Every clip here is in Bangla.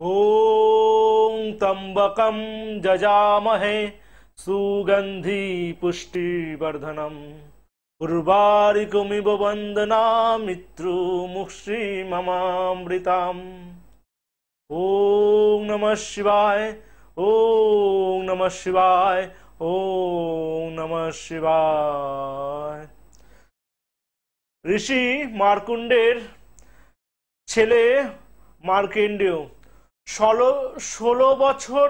ॐ त्र्यम्बकं जजामहे सुगन्धि पुष्टिवर्धनम् उर्वारिकमिव वन्दनामित्रुमुक्षिममामृताम् ॐ नमः शिवाय ॐ नमः शिवाय ॐ नमः শিবায় ঋষি মার্কুণ্ডের ছেলে মার্কেন্ডেয় ষোলো ষোলো বছর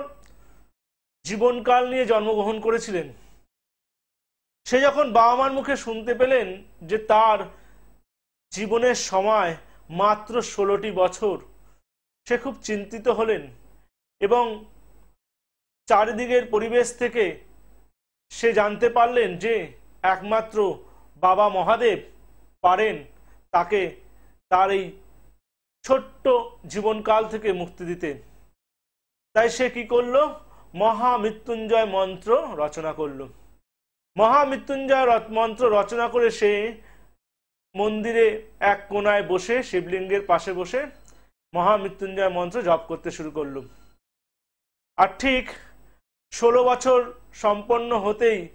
জীবনকাল নিয়ে জন্মগ্রহণ করেছিলেন। সে যখন বাবা মার মুখে শুনতে পেলেন যে তার জীবনের সময় মাত্র ষোলোটি বছর, সে খুব চিন্তিত হলেন এবং চারিদিকের পরিবেশ থেকে সে জানতে পারলেন যে একমাত্র বাবা মহাদেব পারেন তাকে তার এই ছোট্ট জীবনকাল থেকে মুক্তি দিতে। তাই সে কি করল? মহামৃত্যুঞ্জয় মন্ত্র রচনা করল। মহামৃত্যুঞ্জয় মন্ত্র রচনা করে সে মন্দিরে এক কোনায় বসে, শিবলিঙ্গের পাশে বসে মহামৃত্যুঞ্জয় মন্ত্র জপ করতে শুরু করল। আর ঠিক ষোলো বছর সম্পন্ন হতেই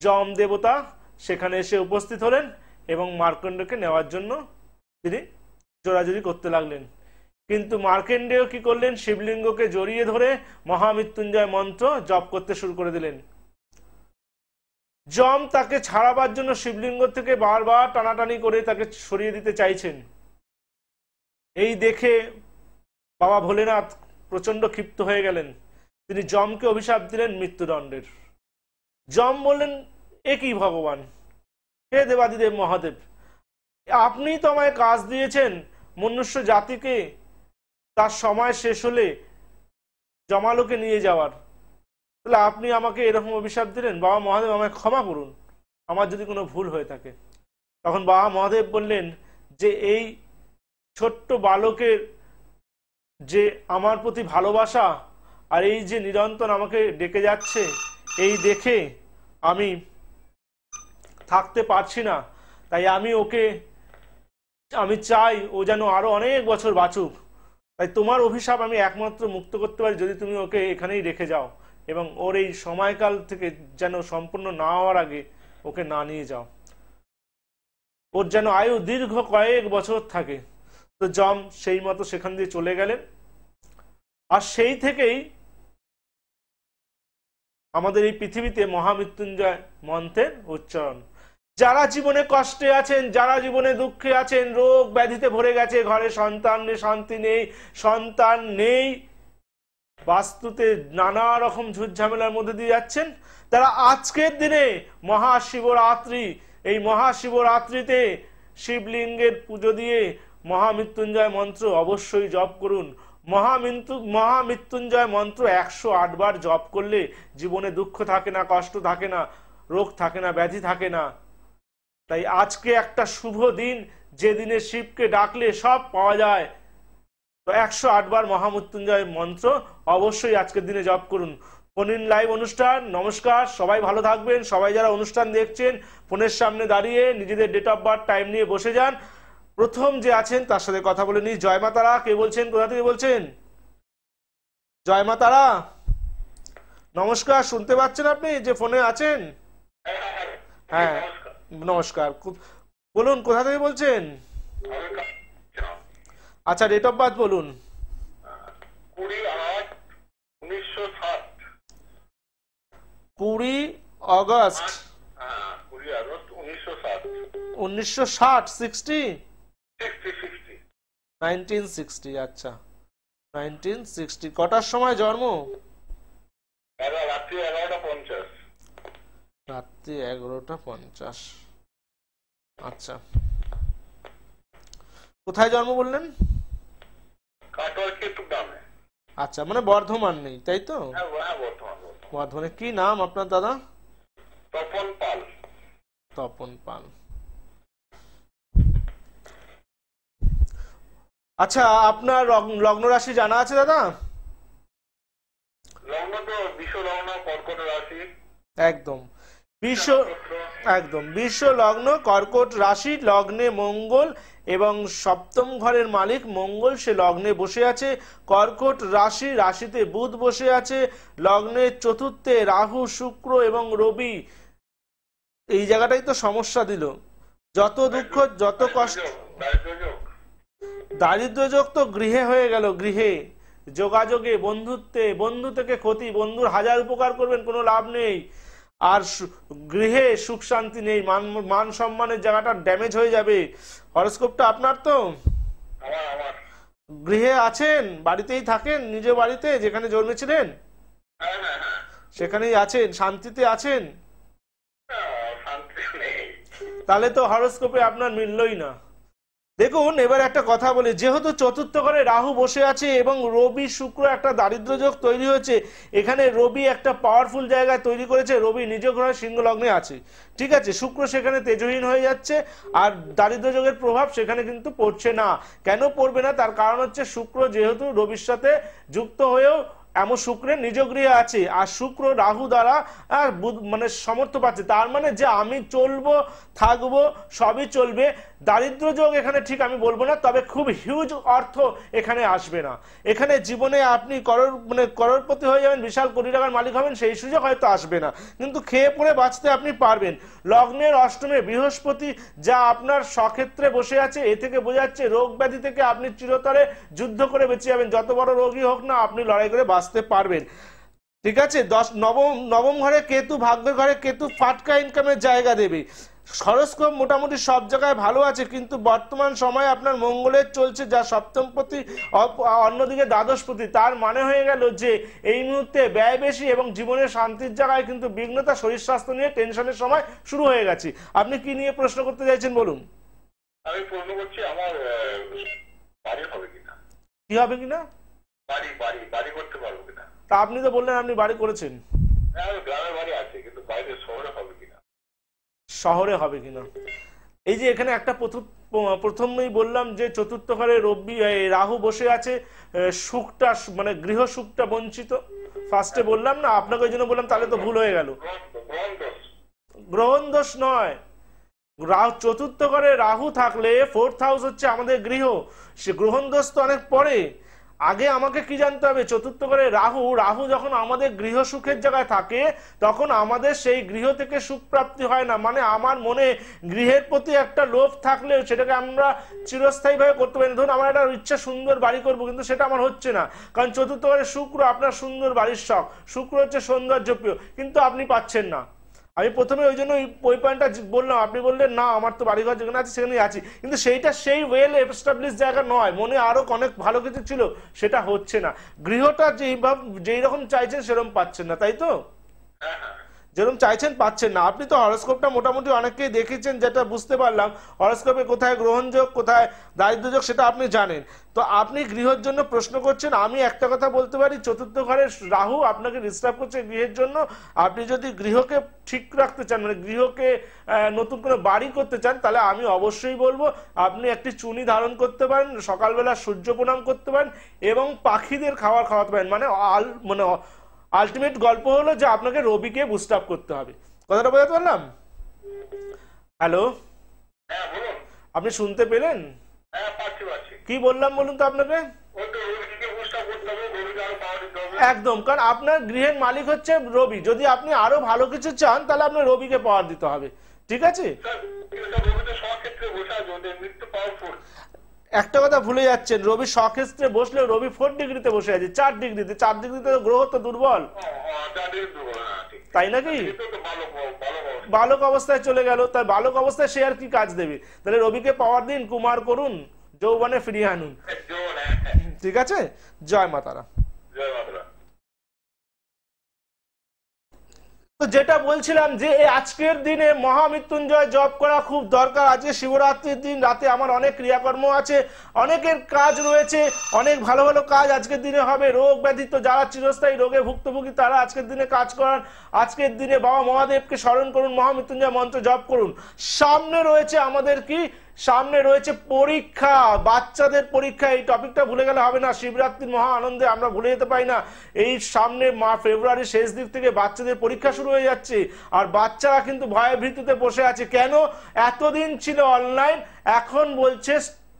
যম দেবতা সেখানে এসে উপস্থিত হলেন এবং মার্কণ্ডকে নেওয়ার জন্য তিনি জোরাজুরি করতে লাগলেন। কিন্তু মার্কেন্ডেয় কি করলেন? শিবলিঙ্গকে জড়িয়ে ধরে মহামৃত্যুঞ্জয় মন্ত্র জপ করতে শুরু করে দিলেন। জম তাকে ছাড়াবার জন্য শিবলিঙ্গ থেকে বারবার টানাটানি করে তাকে সরিয়ে দিতে চাইছেন। এই দেখে বাবা ভোলেনাথ প্রচণ্ড ক্ষিপ্ত হয়ে গেলেন। তিনি জমকে অভিশাপ দিলেন মৃত্যুদণ্ডের। জম বললেন, এ কি ভগবান? হে দেবাদিদেব মহাদেব আপনি তো আমায় কাজ দিয়েছেন, মনুষ্য জাতিকে। তার সময় শেষ হলে জমালোকে নিয়ে যাওয়ার। তাহলে আপনি আমাকে এরকম অভিশাপ দিলেন, বাবা মহাদেব আমায় ক্ষমা করুন। আমার যদি কোনো ভুল হয়ে থাকে। তখন বাবা মহাদেব বললেন যে, এই ছোট্ট বালকের যে আমার প্রতি ভালোবাসা আর এই যে নিরন্তর আমাকে ডেকে যাচ্ছে, এই দেখে আমি থাকতে পারছি না। তাই আমি ওকে আমি চাই ও যেন আরও অনেক বছর বাঁচুক। তাই তোমার অভিশাপ আমি একমাত্র মুক্ত করতে পারি যদি তুমি ওকে এখানেই রেখে যাও এবং ওর এই সময়কাল থেকে যেন সম্পূর্ণ না হওয়ার আগে ওকে না নিয়ে যাও। ওর যেন আয়ু দীর্ঘ কয়েক বছর থাকে। তো জম, সেই মতো সেখান দিয়ে চলে গেলেন। আর সেই থেকেই আমাদের এই পৃথিবীতে মহামৃত্যুঞ্জয় মন্ত্রের উচ্চারণ। যারা জীবনে কষ্টে আছেন, যারা জীবনে দুঃখে আছেন, রোগ ব্যাধিতে ভরে গেছে, ঘরে সন্তান নেই, শান্তি নেই, সন্তান নেই, বাস্তুতে নানা রকম ঝুটঝামেলার মধ্যে দিয়ে যাচ্ছেন, তারা আজকের দিনে মহাশিবরাত্রি, এই মহাশিবরাত্রিতে শিবলিঙ্গের পুজো দিয়ে মহামৃত্যুঞ্জয় মন্ত্র অবশ্যই জপ করুন। মহামৃত্যু, মহামৃত্যুঞ্জয় মন্ত্র একশো আটবার জপ করলে জীবনে দুঃখ থাকে না, কষ্ট থাকে না, রোগ থাকে না, ব্যাধি থাকে না। তাই আজকে একটা শুভ দিন, যে দিনে শিবকে ডাকলে সব পাওয়া যায়। তো একশো আটবার মহামৃত্যুঞ্জয় মন্ত্র অবশ্যই আজকের দিনে জপ করুন। ফোন ইন লাইভ অনুষ্ঠান, নমস্কার, সবাই ভালো থাকবেন। সবাই যারা অনুষ্ঠান দেখছেন, ফোনের সামনে দাঁড়িয়ে নিজেদের ডেট অফ বার্থ টাইম নিয়ে বসে যান। প্রথম যে আছেন, তার সাথে কথা বলে নি জয় মা তারা, কে বলছেন? কোথা থেকে বলছেন? জয় মা তারা। নমস্কার, শুনতে পাচ্ছেন আপনি যে ফোনে আছেন? হ্যাঁ। নমস্কার বলুন কোথা থেকে বলছেন? আচ্ছা ডেট অফ বার্থ বলুন। কুড়ি অগস্ট হ্যাঁ উনিশশো ষাট সিক্সটি নাইনটিন সিক্সটি আচ্ছা। নাইনটিন সিক্সটি কটার সময় জন্ম? রাত্রি এগারোটা পঞ্চাশ রাত্রি এগারোটা পঞ্চাশ। আচ্ছা। কোথায় জন্ম বললেন? আচ্ছা মানে বর্ধমান নেই তাই তো? হ্যাঁ হ্যাঁ বর্ধমানে কি নাম আপনার দাদা? তপন পাল। তপন পাল। আচ্ছা আপনার লগ্ন- লগ্ন রাশি জানা আছে দাদা? লগ্ন তো বিশ্ব লগ্ন কর্কট রাশি। একদম। বিশ্ব, একদম বিশ্ব লগ্ন কর্কট রাশি লগ্নে মঙ্গল এবং সপ্তম ঘরের মালিক মঙ্গল, সে লগ্নে বসে আছে। কর্কট রাশি, রাশিতে বুধ বসে আছে। লগ্নের চতুর্থে রাহু, শুক্র এবং রবি। এই জায়গাটাই তো সমস্যা দিল। যত দুঃখ, যত কষ্ট। দারিদ্র যোগ দারিদ্র যোগ তো গৃহে হয়ে গেল, গৃহে। যোগাযোগে, বন্ধুত্বে, বন্ধু থেকে ক্ষতি, বন্ধুর হাজার উপকার করবেন, কোনো লাভ নেই। আর গৃহে সুখ শান্তি নেই মান মান সম্মানের জায়গাটা ড্যামেজ হয়ে যাবে। হরস্কোপটা আপনার তো? গৃহে আছেন বাড়িতেই থাকেন নিজ বাড়িতে যেখানে জন্মেছিলেন? হ্যাঁ হ্যাঁ হ্যাঁ। সেখানেই আছেন শান্তিতে আছেন? তাহলে তো হরস্কোপে আপনার মিললই না। দেখুন, এবার একটা কথা বলি। যেহেতু চতুর্থ ঘরে রাহু বসে আছে এবং রবি, শুক্র একটা দারিদ্র যোগ তৈরি হয়েছে, এখানে রবি একটা পাওয়ারফুল জায়গায় তৈরি করেছে, রবি নিজ গ্রহে সিংহ লগ্নে আছে। ঠিক আছে, শুক্র সেখানে তেজহীন হয়ে যাচ্ছে, আর দারিদ্র যোগের প্রভাব সেখানে কিন্তু পড়ছে না। কেন পড়বে না? তার কারণ হচ্ছে শুক্র যেহেতু রবির সাথে যুক্ত হয়েও এমন শুক্রের নিজ গৃহে আছে, আর শুক্র রাহু দ্বারা, আর মানে সমর্থ পাচ্ছে তার মানে যে আমি চলবো, থাকব, সবই চলবে। দারিদ্র যোগ এখানে ঠিক আমি বলব না, তবে খুব হিউজ অর্থ এখানে আসবে না। এখানে জীবনে আপনি করোর মানে করোরপতি হয়ে যাবেন, বিশাল কোটি টাকার মালিক হবেন, সেই সুযোগ হয়তো আসবে না। কিন্তু খেয়ে পড়ে বাঁচতে আপনি পারবেন। লগ্নের অষ্টমে বৃহস্পতি যা আপনার সক্ষেত্রে বসে আছে, এ থেকে বোঝা যাচ্ছে রোগ ব্যাধি থেকে আপনি চিরতরে যুদ্ধ করে বেঁচে যাবেন। যত বড় রোগী হোক না, আপনি লড়াই করে বাঁচতে পারবেন। ঠিক আছে? দশ নবম নবম ঘরে কেতু ভাগ্যের ঘরে কেতু ফাটকা ইনকামের জায়গা দেবে। হরস্কোপ মোটামুটি সব জায়গায় ভালো আছে কিন্তু বর্তমান সময়ে আপনার মঙ্গলের চলছে যা সপ্তমপতি অপ- অন্যদিকে দ্বাদশপতি তার মানে হয়ে গেল যে এই মুহূর্তে ব্যয় বেশি এবং জীবনের শান্তির জায়গায় কিন্তু বিঘ্নতা শরীর স্বাস্থ্য নিয়ে টেনশনের সময় শুরু হয়ে গেছে। আপনি কি নিয়ে প্রশ্ন করতে চাইছেন বলুন? আমি প্রশ্ন করছি আমার হবে কিনা? কি হবে কিনা? বাড়ি বাড়ি বাড়ি করতে পারব কিনা? তা আপনি তো বললেন আপনি বাড়ি করেছেন। হ্যাঁ গ্রামের বাড়ি আছে কিন্তু বাইরে শহরে হবে কিনা? শহরে হবে কিনা? এই যে এখানে একটা প্রথম প্রথমেই বললাম যে চতুর্থ ঘরে রবি রাহু বসে আছে সুখটা মানে গৃহ সুখটা বঞ্চিত। ফার্স্টে বললাম না আপনাকে ওই জন্য বললাম তাহলে তো ভুল হয়ে গেল। গ্রহণ দোষ নয়। রাহু চতুর্থ ঘরে রাহু থাকলে ফোর্থ হাউস হচ্ছে আমাদের গৃহ। সে গ্রহণ দোষ তো অনেক পরে। আগে আমাকে কি জানতে হবে? চতুর্থ ঘরে রাহু রাহু যখন আমাদের গৃহ সুখের জায়গায় থাকে, তখন আমাদের সেই গৃহ থেকে সুখ প্রাপ্তি হয় না। মানে আমার মনে গৃহের প্রতি একটা লোভ থাকলেও সেটাকে আমরা চিরস্থায়ীভাবে করতে পারি। ধরুন আমার একটা ইচ্ছা সুন্দর বাড়ি করব, কিন্তু সেটা আমার হচ্ছে না। কারণ চতুর্থ ঘরে শুক্র আপনার সুন্দর বাড়ির শখ। শুক্র হচ্ছে সৌন্দর্যপ্রিয়, কিন্তু আপনি পাচ্ছেন না। আমি প্রথমে ওই জন্য ওই- পয়েন্টটা বললাম। আপনি বললেন, না, আমার তো বাড়িঘর যেখানে আছে, সেখানেই আছি। কিন্তু সেইটা সেই ওয়েল এস্টাবলিশ জায়গা নয়। মনে আরও অনেক ভালো কিছু ছিল, সেটা হচ্ছে না। গৃহটা যেইভাবে যেই রকম চাইছেন, সেরকম পাচ্ছেন না, তাই তো? হ্যাঁ হ্যাঁ। যেরকম চাইছেন, পাচ্ছেন না। আপনি তো হরস্কোপটা মোটামুটি অনেককেই দেখেছেন, যেটা বুঝতে পারলাম। হরস্কোপে কোথায় গ্রহণযোগ, কোথায় দারিদ্র্যযোগ সেটা আপনি জানেন। তো আপনি গৃহের জন্য প্রশ্ন করছেন, আমি একটা কথা বলতে পারি, চতুর্থ ঘরের রাহু আপনাকে ডিস্টার্ব করছে গৃহের জন্য। আপনি যদি গৃহকে ঠিক রাখতে চান মানে গৃহকে নতুন করে বাড়ি করতে চান, তাহলে আমি অবশ্যই বলব, আপনি একটি চুনি ধারণ করতে পারেন, সকালবেলা সূর্য প্রণাম করতে পারেন, এবং পাখিদের খাবার খাওয়াতে পারেন। মানে আল মানে আলটিমেট গল্প হলো যে আপনাকে রবিকে বুস্ট আপ করতে হবে। কথাটা বোঝাতে পারলাম? হ্যালো হ্যাঁ আপনি শুনতে পেলেন? হ্যাঁ কি বললাম বলুন তো আপনাকে? একদম কারণ আপনার গৃহের মালিক হচ্ছে রবি। যদি আপনি আরও ভালো কিছু চান তাহলে আপনার রবিকে পাওয়ার দিতে হবে। ঠিক আছে? একটা কথা ভুলে যাচ্ছেন রবি সক্ষেত্রে বসলে রবি ফোর ডিগ্রিতে বসে আছে চার ডিগ্রিতে চার ডিগ্রিতে তো গ্রহ তো দুর্বল। তাই নাকি? বালক অবস্থায় চলে গেল তাই বালক অবস্থায় সে আর কি কাজ দেবে? তাহলে রবিকে পাওয়ার দিন কুমার করুন যৌবনে ফিরিয়ে আনুন। হ্যাঁ হ্যাঁ। ঠিক আছে? জয় মাতারা। জয় মাতরা। যেটা বলছিলাম যে আজকের দিনে মহামৃত্যুঞ্জয় জপ করা খুব দরকার। আজকে শিবরাত্রির দিন, রাতে আমার অনেক ক্রিয়াকর্ম আছে, অনেকের কাজ রয়েছে, অনেক ভালো ভালো কাজ আজকের দিনে হবে। রোগ ব্যাধি তো যারা চিরস্থায়ী রোগে ভুক্তভোগী, তারা আজকের দিনে কাজ করান আজকের দিনে বাবা মহাদেবকে স্মরণ করুন, মহামৃত্যুঞ্জয় মন্ত্র জপ করুন। সামনে রয়েছে আমাদের কি? সামনে রয়েছে পরীক্ষা। বাচ্চাদের পরীক্ষা, এই টপিকটা ভুলে গেলে হবে না। শিবরাত্রির মহা আনন্দে আমরা ভুলে যেতে পারি না। এই সামনে মা ফেব্রুয়ারি শেষ দিক থেকে বাচ্চাদের পরীক্ষা শুরু হয়ে যাচ্ছে। আর বাচ্চারা কিন্তু ভয়ে ভীতিতে বসে আছে। কেন? এতদিন ছিল অনলাইন, এখন বলছে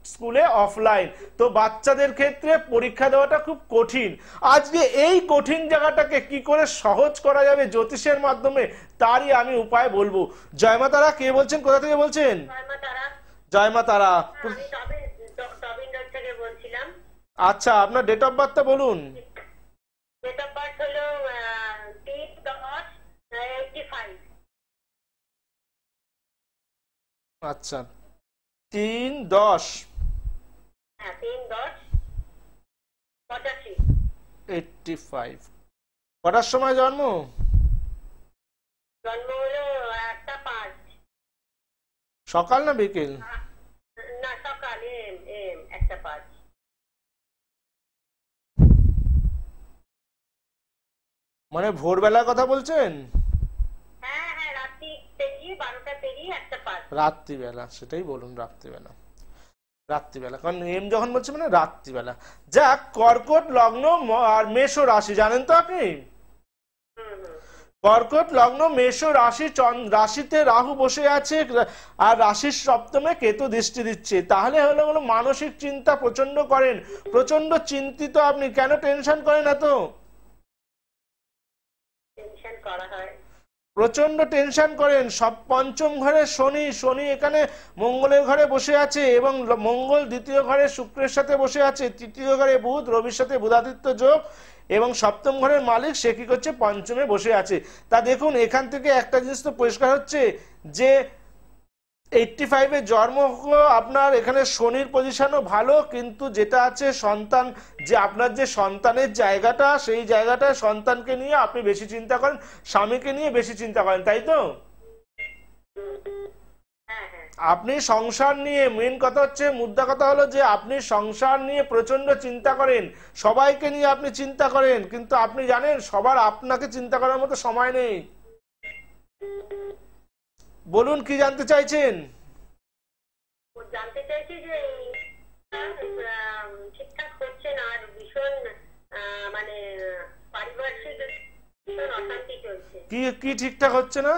স্কুলে অফলাইন। তো বাচ্চাদের ক্ষেত্রে পরীক্ষা দেওয়াটা খুব কঠিন। আজকে এই কঠিন জায়গাটাকে কি করে সহজ করা যাবে জ্যোতিষের মাধ্যমে, তারই আমি উপায় বলব। জয়মাতারা কে বলছেন? কোথা থেকে বলছেন? শর্মা তারা। তারা আচ্ছা আপনার ডেট অফ বার্থটা বলুন। আচ্ছা তিন দশ। হ্যাঁ কটার সময় জন্ম? জন্ম হলো একটা পাঁচ। সকাল না বিকেল? না সকাল এম এম একটা পাঁচ। মানে ভোরবেলার কথা বলছেন? হ্যাঁ হ্যাঁ রাত্রিবেলা সেটাই বলুন রাত্রিবেলা। রাত্রিবেলা কারণ এম যখন বলছে মানে রাত্রিবেলা। যাক কর্কট লগ্ন আর মেষ রাশি জানেন তো আপনি? কর্কট লগ্ন মেষ রাশি রাশিতে রাহু বসে আছে আর রাশির সপ্তমে কেতু দৃষ্টি দিচ্ছে। তাহলে হলো হলো মানসিক চিন্তা প্রচণ্ড করেন। প্রচণ্ড চিন্তিত আপনি। কেন টেনশন করেন এত? টেনশন করা হয়। প্রচণ্ড টেনশন করেন। সব পঞ্চম ঘরে শনি। শনি এখানে মঙ্গলের ঘরে বসে আছে এবং মঙ্গল দ্বিতীয় ঘরে শুক্রের সাথে বসে আছে। তৃতীয় ঘরে বুধ রবির সাথে বুধাদিত্য যোগ। এবং সপ্তম ঘরের মালিক সে কি করছে? পঞ্চমে বসে আছে। তা দেখুন, এখান থেকে একটা জিনিস তো পরিষ্কার হচ্ছে যে এইটটি ফাইভে জন্ম আপনার এখানে শনির পজিশনও ভালো, কিন্তু যেটা আছে সন্তান, যে আপনার যে সন্তানের জায়গাটা, সেই জায়গাটা সন্তানকে নিয়ে আপনি বেশি চিন্তা করেন, স্বামীকে নিয়ে বেশি চিন্তা করেন, তাই তো? আপনি সংসার নিয়ে মেন কথা হচ্ছে মুদ্রা কথা হলো যে আপনি সংসার নিয়ে প্রচণ্ড চিন্তা করেন। সবাইকে নিয়ে আপনি চিন্তা করেন কিন্তু আপনি জানেন সবার আপনাকে চিন্তা করার মতো সময় নেই। বলুন কি জানতে চাইছেন? জানতে চাইছি যে ঠিকঠাক হচ্ছে না আর ভীষণ মানে পারিপার্শ্বিক ভীষণ অশান্তি চলছে। কি কি ঠিকঠাক হচ্ছে না?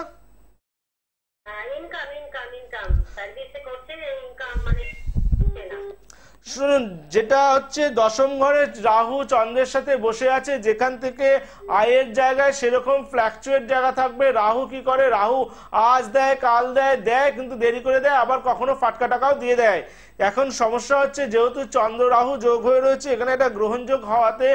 শুনুন, যেটা হচ্ছে দশম ঘরে রাহু চন্দ্রের সাথে বসে আছে, যেখান থেকে আয়ের জায়গায় সেরকম ফ্ল্যাকচুয়েট জায়গা থাকবে। রাহু কি করে? রাহু আজ দেয়, কাল দেয় দেয়, কিন্তু দেরি করে দেয়, আবার কখনো ফাটকা টাকাও দিয়ে দেয়। এখন সমস্যা হচ্ছে, যেহেতু চন্দ্র রাহু যোগ হয়ে রয়েছে, এখানে একটা গ্রহণযোগ হওয়াতে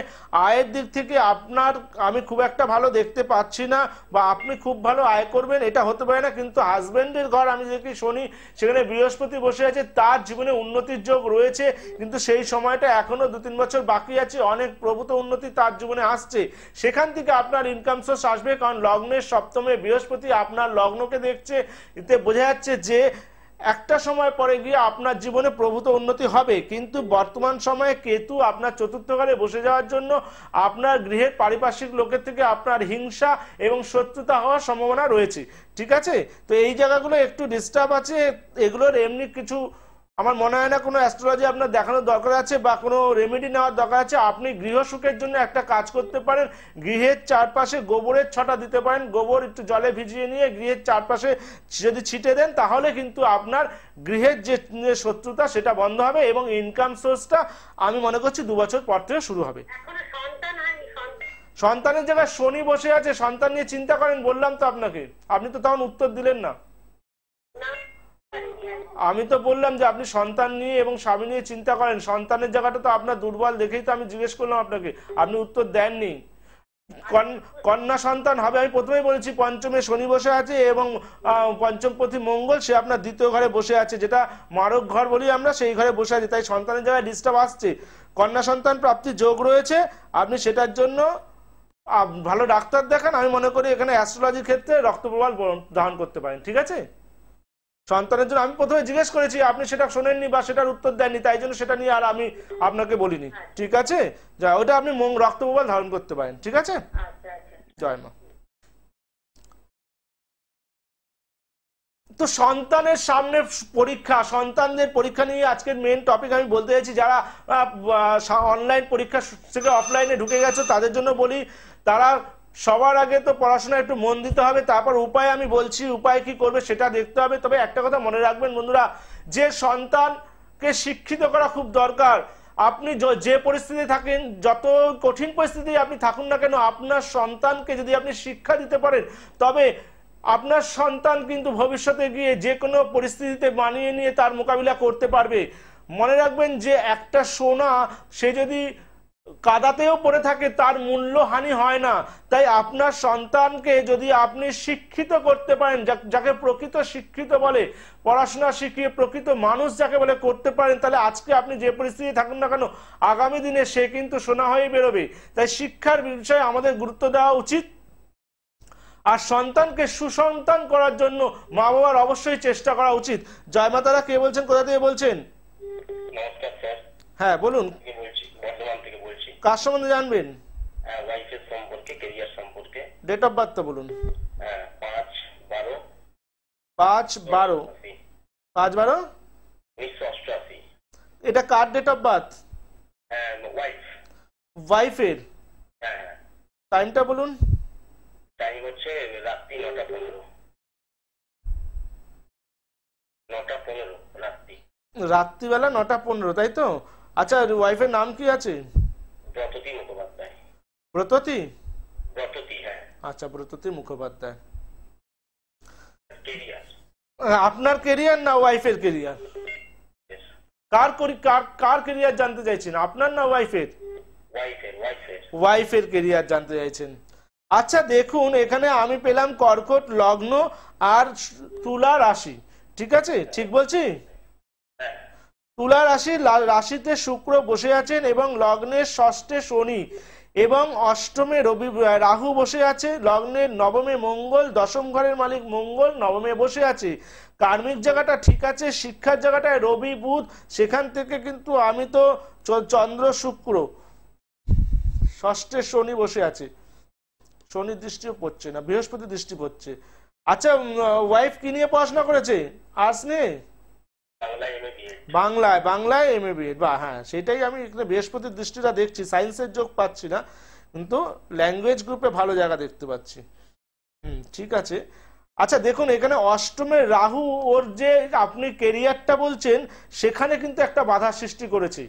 আয়ের দিক থেকে আপনার, আমি খুব একটা ভালো দেখতে পাচ্ছি না, বা আপনি খুব ভালো আয় করবেন, এটা হতে পারে না, কিন্তু হাজবেন্ডের ঘর আমি দেখি শনি, সেখানে বৃহস্পতি বসে আছে, তার জীবনে উন্নতির যোগ রয়েছে, কিন্তু সেই সময়টা এখনও দু তিন বছর বাকি আছে, অনেক প্রভূত উন্নতি তার জীবনে আসছে। সেখান থেকে আপনার ইনকাম সোর্স আসবে, কারণ লগ্নের সপ্তমে বৃহস্পতি আপনার লগ্নকে দেখছে, এতে বোঝা যাচ্ছে যে একটা সময় পরে গিয়ে আপনার জীবনে প্রভূত উন্নতি হবে, কিন্তু বর্তমান সময়ে কেতু আপনার চতুর্থ ঘরে বসে যাওয়ার জন্য আপনার গৃহের পারিপার্শ্বিক লোকের থেকে আপনার হিংসা এবং শত্রুতা হওয়ার সম্ভাবনা রয়েছে। ঠিক আছে? তো এই জায়গাগুলো একটু ডিস্টার্ব আছে, এগুলোর এমনি কিছু আমার মনে হয় না কোনো অ্যাস্ট্রোলজি আপনার দেখানোর দরকার আছে বা কোনো রেমেডি নেওয়ার দরকার আছে। আপনি গৃহ সুখের জন্য একটা কাজ করতে পারেন। গৃহের চারপাশে গোবরের ছটা দিতে পারেন। গোবর একটু জলে ভিজিয়ে নিয়ে গৃহের চারপাশে যদি ছিটে দেন তাহলে কিন্তু আপনার গৃহের যে শত্রুতা সেটা বন্ধ হবে এবং ইনকাম সোর্সটা আমি মনে করছি দু বছর পর থেকে শুরু হবে। সন্তানের জায়গায় শনি বসে আছে সন্তান নিয়ে চিন্তা করেন বললাম তো আপনাকে। আপনি তো তখন উত্তর দিলেন না। আমি তো বললাম যে আপনি সন্তান নিয়ে এবং স্বামী নিয়ে চিন্তা করেন। সন্তানের জায়গাটা তো আপনার দুর্বল দেখেই তো আমি জিজ্ঞেস করলাম আপনাকে। আপনি উত্তর দেননি। কন- কন্যা সন্তান হবে, আমি প্রথমেই বলেছি পঞ্চমে শনি বসে আছে এবং পঞ্চমপতি মঙ্গল, সে আপনার দ্বিতীয় ঘরে বসে আছে। যেটা মারক ঘর বলি আমরা সেই ঘরে বসে আছি, তাই সন্তানের জায়গায় ডিস্টার্ব আসছে। কন্যা সন্তান প্রাপ্তির যোগ রয়েছে, আপনি সেটার জন্য ভালো ডাক্তার দেখান। আমি মনে করি এখানে অ্যাস্ট্রোলজির ক্ষেত্রে রক্তপ্রবাল ধারণ করতে পারেন, ঠিক আছে? সন্তানের জন্য আমি প্রথমে জিজ্ঞেস করেছি আপনি সেটা শোনেননি বা সেটার উত্তর দেননি তাই জন্য সেটা নিয়ে আর আমি আপনাকে বলিনি। ঠিক আছে? যা ওটা আপনি মং- রক্তপ্রবাল ধারণ করতে পারেন ঠিক আছে? আচ্ছা আচ্ছা। জয় মা। তো সন্তানের সামনে পরীক্ষা সন্তানদের পরীক্ষা নিয়ে আজকের মেন টপিক আমি বলতে চাইছি যারা অনলাইন পরীক্ষা থেকে অফলাইনে ঢুকে গেছে তাদের জন্য বলি তারা সবার আগে তো পড়াশোনা একটু মন দিতে হবে, তারপর উপায় আমি বলছি, উপায় কি করবে সেটা দেখতে হবে। তবে একটা কথা মনে রাখবেন বন্ধুরা, যে সন্তানকে শিক্ষিত করা খুব দরকার। আপনি য- পরিস্থিতি থাকেন, যত কঠিন পরিস্থিতি আপনি থাকুন না কেন, আপনার সন্তানকে যদি আপনি শিক্ষা দিতে পারেন, তবে আপনার সন্তান কিন্তু ভবিষ্যতে গিয়ে যে কোনো পরিস্থিতিতে মানিয়ে নিয়ে তার মোকাবিলা করতে পারবে। মনে রাখবেন যে একটা সোনা, সে যদি কাদাতেও পড়ে থাকে, তার মূল্য হানি হয় না। তাই আপনার সন্তানকে যদি আপনি শিক্ষিত করতে পারেন যাকে প্রকৃত শিক্ষিত বলে, পড়াশোনা শিখিয়ে প্রকৃত মানুষ যাকে বলে করতে পারেন, তাহলে আজকে আপনি যে পরিস্থিতি থাকুন না কেন, আগামী দিনে সে কিন্তু সোনা হয়ে বেরোবে। তাই শিক্ষার বিষয়ে আমাদের গুরুত্ব দেওয়া উচিত। আর সন্তানকে সুসন্তান করার জন্য মা বাবার অবশ্যই চেষ্টা করা উচিত। জয় মাতারা কে বলছেন? কোথা থেকে বলছেন? নমস্কার, স্যার। হ্যাঁ বলুন। কার সম্বন্ধে জানবেন? সম্পর্কে ডেট অফ বার্থটা বলুন। হ্যাঁ পাঁচ বারো। পাঁচ বারো। এটা কার ডেট অফ বার্থ হ্যাঁ ওয়াইফ ওয়াইফের টাইমটা বলুন। টাইম হচ্ছে রাত্রি নটা পনেরো। নটা পনেরো রাত্রি। রাত্রিবেলা নটা পনেরো তাই তো? আচ্ছা ওয়াইফের নাম কি আছে? ব্রততী মুখোপাধ্যায়। ব্রততী? ব্রততী হ্যাঁ। আচ্ছা ব্রততী মুখোপাধ্যায়। আপনার কেরিয়ার না ওয়াইফের কেরিয়ার? কার করি- কার কার কেরিয়ার জানতে চাইছেন? আপনার না ওয়াইফের ওয়াইফের কেরিয়ার জানতে চাইছেন। আচ্ছা দেখুন এখানে আমি পেলাম কর্কট লগ্ন আর তুলা রাশি। ঠিক আছে? ঠিক বলছি? তুলা রাশি রাশিতে শুক্র বসে আছেন এবং লগ্নের ষষ্ঠে শনি এবং অষ্টমে রবি রাহু বসে আছে। লগ্নের নবমে মঙ্গল, দশম ঘরের মালিক মঙ্গল, নবমে বসে আছে। কার্মিক জায়গাটা ঠিক আছে, শিক্ষার জায়গাটায় রবি, বুধ, সেখান থেকে কিন্তু আমি তো চন্দ্র, শুক্র। ষষ্ঠে শনি বসে আছে। শনির দৃষ্টিও পড়ছে না, বৃহস্পতি দৃষ্টি পড়ছে। আচ্ছা ওয়াইফ কি নিয়ে পড়াশোনা করেছে? আর্টস নিয়ে? বাংলায় বাংলায় এম এ বি বা হ্যাঁ সেটাই আমি বৃহস্পতির দৃষ্টিটা দেখছি সায়েন্সের যোগ পাচ্ছি না, কিন্তু ল্যাঙ্গুয়েজ গ্রুপে ভালো জায়গা দেখতে পাচ্ছি। হুম, ঠিক আছে। আচ্ছা দেখুন, এখানে অষ্টমের রাহু, ওর যে আপনি কেরিয়ারটা বলছেন, সেখানে কিন্তু একটা বাধা সৃষ্টি করেছে।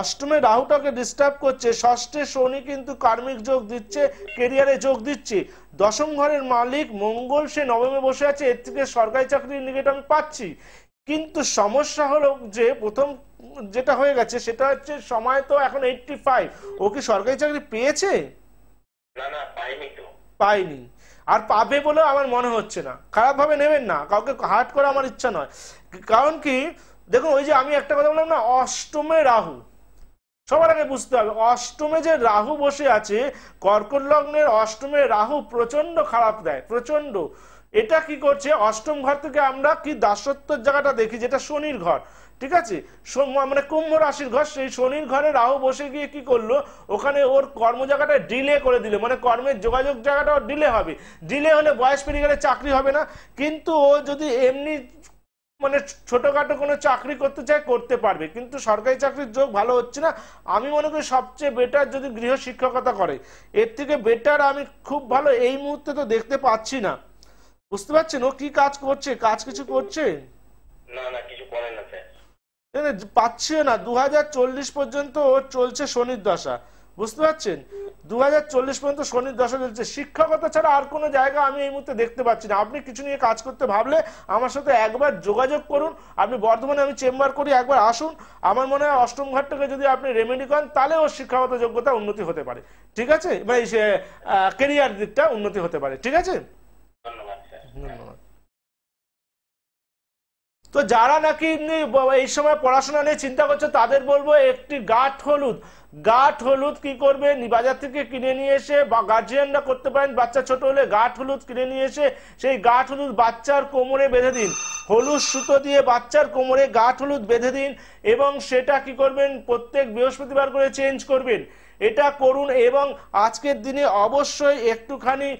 অষ্টমে রাহুটাকে ডিস্টার্ব করছে, ষষ্ঠে শনি কিন্তু কার্মিক যোগ দিচ্ছে কেরিয়ারে যোগ দিচ্ছে। দশম ঘরের মালিক মঙ্গল, সে নবমে বসে আছে, এর থেকে সরকারি চাকরির নিকট আমি পাচ্ছি। কিন্তু সমস্যা হলো যে প্রথম যেটা হয়ে গেছে সেটা হচ্ছে সময় তো এখন এইটটি ফাইভ ও কি সরকারি চাকরি পেয়েছে? না না পাইনি তো। পাইনি। আর পাবে বলেও আমার মনে হচ্ছে না। খারাপভাবে নেবেন না কাউকে হার্ট করা আমার ইচ্ছা নয়। কারণ কি? দেখুন ওই যে আমি একটা কথা বললাম না অষ্টমে রাহু। সবার আগে বুঝতে হবে অষ্টমে যে রাহু বসে আছে কর্কট লগ্নের অষ্টমে রাহু প্রচণ্ড খারাপ দেয় প্রচণ্ড এটা কি করছে? অষ্টম ঘর থেকে আমরা কি দাসত্বর জায়গাটা দেখি? যেটা শনির ঘর। ঠিক আছে? মানে কুম্ভ রাশির ঘর। সেই শনির ঘরে রাহু বসে গিয়ে কি করল? ওখানে ওর কর্ম জায়গাটা ডিলে করে দিল। মানে কর্মের যোগাযোগ জায়গাটা ডিলে হবে। ডিলে হলে বয়স পেরিয়ে গেলে চাকরি হবে না। কিন্তু ও যদি এমনি মানে ছোটখাটো কোনো চাকরি করতে চায়, করতে পারবে। কিন্তু সরকারি চাকরির যোগ ভালো হচ্ছে না। আমি মনে করি সবচেয়ে বেটার যদি গৃহ শিক্ষকতা করে। এর থেকে বেটার আমি খুব ভালো এই মুহূর্তে তো দেখতে পাচ্ছি না। বুঝতে পারছেন? ও কি কাজ করছে? কাজ কিছু করছে? না না কিছু করে না স্যার। পাচ্ছিও না দু হাজার চল্লিশ পর্যন্ত ওর চলছে শনির দশা। বুঝতে পারছেন? দু হাজার চল্লিশ পর্যন্ত শনির দশা চলছে। শিক্ষকতা ছাড়া আর কোনো জায়গা আমি এই মুহূর্তে দেখতে পাচ্ছি না। আপনি কিছু নিয়ে কাজ করতে ভাবলে আমার সাথে একবার যোগাযোগ করুন। আপনি বর্ধমানে আমি চেম্বার করি একবার আসুন। আমার মনে হয় অষ্টম ঘাটটাকে যদি আপনি রেমেডি করেন তাহলে ওর শিক্ষাগত যোগ্যতা উন্নতি হতে পারে। ঠিক আছে? মানে কেরিয়ার দিকটা উন্নতি হতে পারে। ঠিক আছে? ধন্যবাদ। তো যারা নাকি এই সময় পড়াশোনা নিয়ে চিন্তা করছে, তাদের বলব একটি গাঠ হলুদ। গাঠ হলুদ কি করবে? বাজার থেকে কিনে নিয়ে এসে বা গার্জিয়ানরা করতে পারেন, বাচ্চা ছোট হলে গাঠ হলুদ কিনে নিয়ে এসে সেই গাঠ হলুদ বাচ্চার কোমরে বেঁধে দিন। হলুদ সুতো দিয়ে বাচ্চার কোমরে গাঠ হলুদ বেঁধে দিন এবং সেটা কি করবেন? প্রত্যেক বৃহস্পতিবার করে চেঞ্জ করবেন। এটা করুন এবং আজকের দিনে অবশ্যই একটুখানি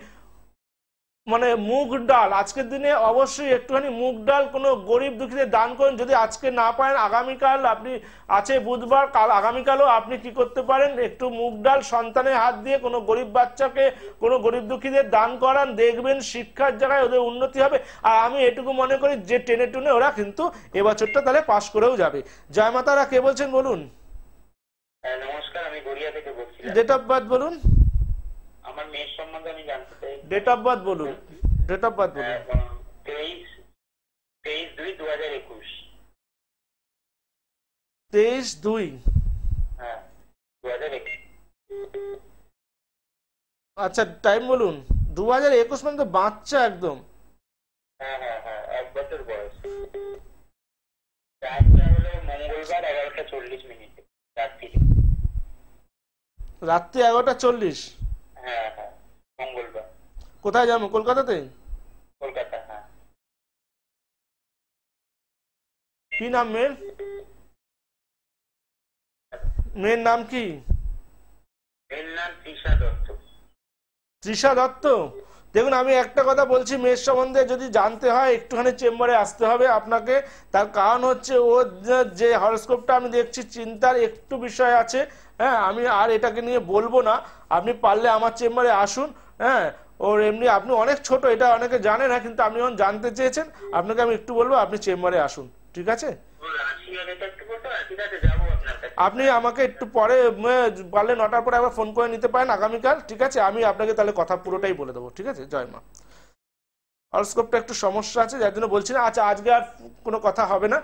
মানে মুগ ডাল। আজকের দিনে অবশ্যই একটুখানি মুগ ডাল কোনো গরিব দুঃখীদের দান করেন। যদি আজকে না পারেন আগামীকাল আপনি আছে বুধবার কাল আগামীকালও আপনি কি করতে পারেন? একটু মুগ ডাল সন্তানের হাত দিয়ে কোনো গরিব বাচ্চাকে কোনো গরিব দুঃখীদের দান করান। দেখবেন শিক্ষার জায়গায় ওদের উন্নতি হবে। আর আমি এটুকু মনে করি যে টেনে টুনে ওরা কিন্তু এবছরটা তাহলে পাশ করেও যাবে। জয় মাতারা কে বলছেন বলুন? হ্যাঁ, নমস্কার আমি গড়িয়া থেকে বলছিলাম। ডেট অফ বার্থ বলুন। আমার মেয়ের সম্বন্ধে আমি জানতে চাই। ডেট অফ বার্থ বলুন। ডেট অফ বার্থ বলুন। তেইশ তেইশ দুই দু হাজার একুশ। তেইশ দুই। হ্যাঁ দু হাজার একুশ। আচ্ছা টাইম বলুন। দু হাজার একুশ মানে তো বাচ্চা একদম। হ্যাঁ হ্যাঁ হ্যাঁ এক বছর বয়স। টাইমটা হলো মঙ্গলবার এগারোটা চল্লিশ মিনিটে। রাত্রি। রাত্রি এগারোটা চল্লিশ। হ্যাঁ হ্যাঁ মঙ্গলবার। কোথায় যাব? কলকাতাতে? কলকাতা হ্যাঁ। কি নাম মেয়ের? মেয়ের নাম কি? নাম তৃষা দত্ত। তৃষা দত্ত? দেখুন, আমি একটা কথা বলছি, মেয়ের সম্বন্ধে যদি জানতে হয়, একটুখানি চেম্বারে আসতে হবে আপনাকে। তার কারণ হচ্ছে, ও যে- হরস্কোপটা আমি দেখছি, চিন্তার একটু বিষয় আছে। হ্যাঁ আমি আর এটাকে নিয়ে বলব না। আপনি পারলে আমার চেম্বারে আসুন। হ্যাঁ ওর এমনি আপনি অনেক ছোট, এটা অনেকে জানে না, কিন্তু আপনি যখন জানতে চেয়েছেন, আপনাকে আমি একটু বলব, আপনি চেম্বারে আসুন। ঠিক আছে? আপনি আমাকে একটু পরে পারলে নটার পরে আবার ফোন করে নিতে পারেন আগামীকাল, ঠিক আছে? আমি আপনাকে তাহলে কথা পুরোটাই বলে দেবো, ঠিক আছে? জয় মা। হরস্কোপটা একটু সমস্যা আছে, যার জন্য বলছি না আচ্ছা আজকে আর কোনো কথা হবে না।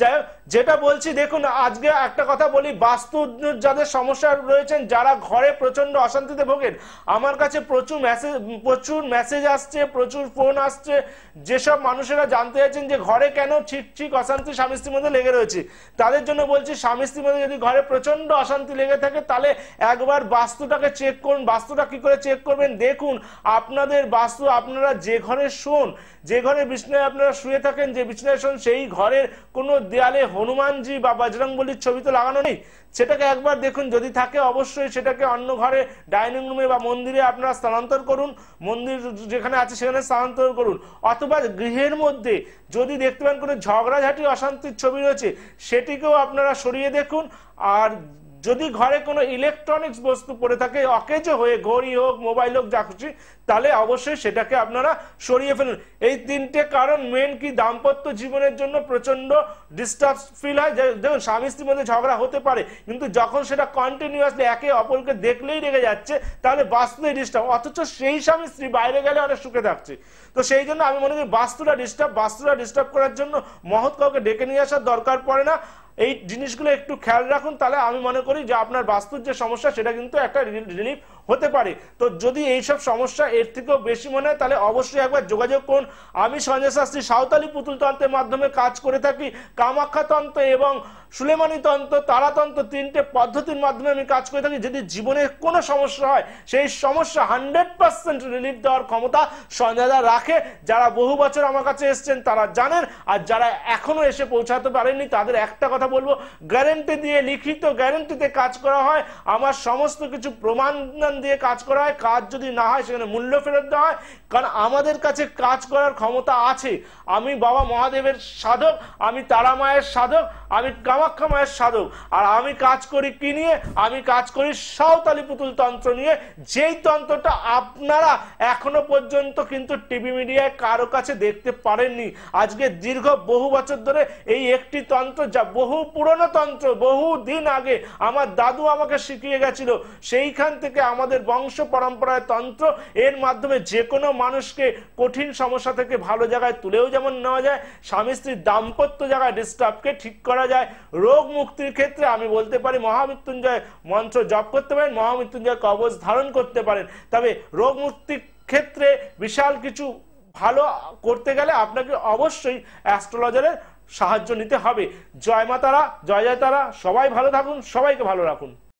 যাই যেটা বলছি, দেখুন, আজকে একটা কথা বলি বাস্তু যাদের সমস্যা রয়েছেন, যারা ঘরে প্রচণ্ড অশান্তিতে ভোগেন। আমার কাছে প্রচুর মেসেজ প্রচুর মেসেজ আসছে, প্রচুর ফোন আসছে। যেসব মানুষেরা জানতে চাইছেন যে ঘরে কেন ঠিক ঠিক অশান্তি স্বামী স্ত্রীর মধ্যে লেগে রয়েছে, তাদের জন্য বলছি, স্বামী স্ত্রীর মধ্যে যদি ঘরে প্রচণ্ড অশান্তি লেগে থাকে, তাহলে একবার বাস্তুটাকে চেক করুন। বাস্তুটা কি করে চেক করবেন? দেখুন, আপনাদের বাস্তু, আপনারা যে ঘরে শোন, যে ঘরে বিছনায় আপনারা শুয়ে থাকেন, যে বিছনায় শোন, সেই ঘরের কোনো দেয়ালে হনুমানজি বা বজরংবলির ছবি তো লাগানো নেই। সেটাকে একবার দেখুন, যদি থাকে অবশ্যই সেটাকে অন্য ঘরে ডাইনিং রুমে বা মন্দিরে আপনারা স্থানান্তর করুন, মন্দির যেখানে আছে সেখানে স্থানান্তর করুন। অথবা গৃহের মধ্যে যদি দেখতে পান কোনো ঝগড়াঝাটি, অশান্তির ছবি রয়েছে, সেটিকেও আপনারা সরিয়ে দেখুন। আর যদি ঘরে কোনো ইলেকট্রনিক্স বস্তু পড়ে থাকে, অকেজ হয়ে ঘড়ি হোক মোবাইল হোক, যা খুশি, তাহলে অবশ্যই সেটাকে আপনারা সরিয়ে ফেলুন। এই তিনটে কারণ মেন কি? দাম্পত্য জীবনের জন্য প্রচণ্ড ডিস্টার্ব ফিল হয়। দেখুন, স্বামী স্ত্রীর মধ্যে ঝগড়া হতে পারে, কিন্তু যখন সেটা কন্টিনিউয়াসলি একে অপরকে দেখলেই রেগে যাচ্ছে, তাহলে বাস্তুই ডিস্টার্ব অথচ সেই স্বামী স্ত্রী বাইরে গেলে অনেক সুখে থাকছে। তো সেই জন্য আমি মনে করি বাস্তুটা ডিস্টার্ব বাস্তুটা ডিস্টার্ব করার জন্য মহৎ কাউকে ডেকে নিয়ে আসার দরকার পড়ে না। এই জিনিসগুলো একটু খেয়াল রাখুন, তাহলে আমি মনে করি যে আপনার বাস্তুর যে সমস্যা, সেটা কিন্তু একটা রিলিফ হতে পারে। তো যদি এইসব সমস্যা এর থেকেও বেশি মনে হয়, তাহলে অবশ্যই একবার যোগাযোগ করুন। আমি সঞ্জয় শাস্ত্রী, সাঁওতালি পুতুল তন্ত্রের মাধ্যমে কাজ করে থাকি। কামাখ্যা তন্ত্র এবং সুলেমানি তন্ত্র, তারাতন্ত্র তিনটে পদ্ধতির মাধ্যমে আমি কাজ করে থাকি। যদি জীবনে কোনো সমস্যা হয়, সেই সমস্যা হান্ড্রেড পার্সেন্ট রিলিফ দেওয়ার ক্ষমতা সঞ্জয়দা রাখে। যারা বহু বছর আমার কাছে এসছেন, তারা জানেন। আর যারা এখনও এসে পৌঁছাতে পারেননি, তাদের একটা কথা বলব গ্যারেন্টি দিয়ে, লিখিত গ্যারেন্টিতে কাজ করা হয়। আমার সমস্ত কিছু প্রমাণ দিয়ে কাজ করা হয়। কাজ যদি না হয়, সেখানে মূল্য ফেরত দেওয়া হয়। কারণ আমাদের কাছে কাজ করার ক্ষমতা আছে। আমি বাবা মহাদেবের সাধক, আমি তারা মায়ের সাধক, আমি কামাখ্যা মায়ের সাধক। আর আমি কাজ করি কি নিয়ে? আমি কাজ করি সাঁওতালি পুতুল তন্ত্র নিয়ে। যেই তন্ত্রটা আপনারা এখনও পর্যন্ত কিন্তু টিভি মিডিয়ায় কারও কাছে দেখতে পারেননি। আজকে দীর্ঘ বহু বছর ধরে এই একটি তন্ত্র যা বহু পুরনো তন্ত্র, বহু দিন আগে আমার দাদু আমাকে শিখিয়ে গেছিল, সেইখান থেকে আমাদের বংশ পরম্পরায় তন্ত্র, এর মাধ্যমে যে কোনো মানুষকে কঠিন সমস্যা থেকে ভালো জায়গায় তুলেও যেমন নেওয়া যায়, স্বামী স্ত্রীর দাম্পত্য জায়গায় ডিস্টার্বকে ঠিক করা যায়। রোগ মুক্তির ক্ষেত্রে আমি বলতে পারি মহামৃত্যুঞ্জয় মন্ত্র জপ করতে পারেন, মহামৃত্যুঞ্জয় কবচ ধারণ করতে পারেন। তবে রোগ মুক্তির ক্ষেত্রে বিশাল কিছু ভালো করতে গেলে আপনাকে অবশ্যই অ্যাস্ট্রোলজারের সাহায্য নিতে হবে। জয় মা তারা জয় জয় তারা, সবাই ভালো থাকুন, সবাইকে ভালো রাখুন।